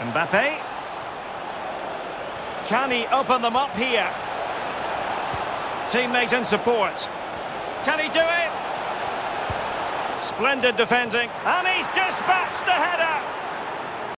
Mbappe. Can he open them up here? Teammate in support. Can he do it? Splendid defending. And he's dispatched.